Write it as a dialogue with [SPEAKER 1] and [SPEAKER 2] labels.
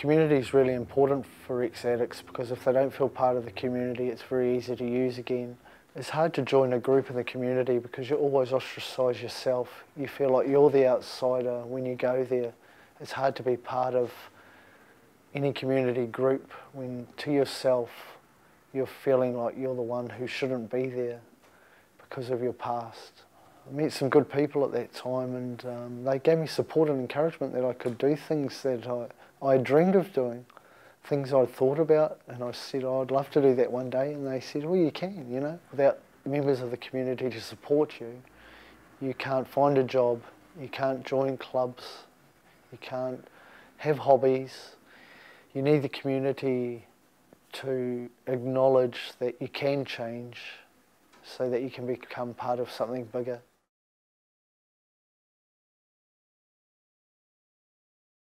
[SPEAKER 1] Community is really important for ex-addicts because if they don't feel part of the community, it's very easy to use again. It's hard to join a group in the community because you always ostracise yourself. You feel like you're the outsider when you go there. It's hard to be part of any community group when to yourself you're feeling like you're the one who shouldn't be there because of your past. I met some good people at that time and um, they gave me support and encouragement that I could do things that I, I dreamed of doing, things I'd thought about and I said oh, I'd love to do that one day and they said well you can, you know, without members of the community to support you, you can't find a job, you can't join clubs, you can't have hobbies, you need the community to acknowledge that you can change so that you can become part of something bigger.